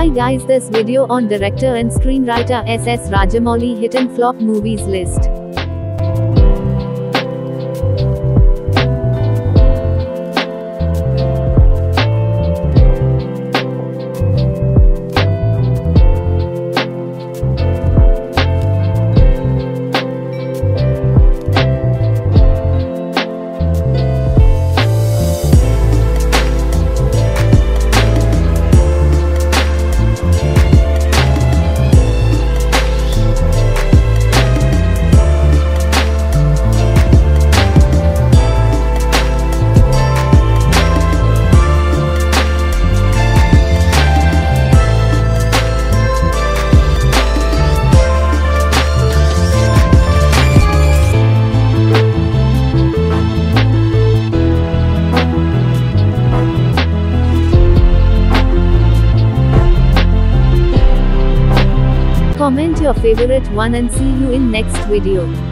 Hi guys this video on director and screenwriter SS Rajamouli hit and flop movies list. Comment your favorite one and see you in next video.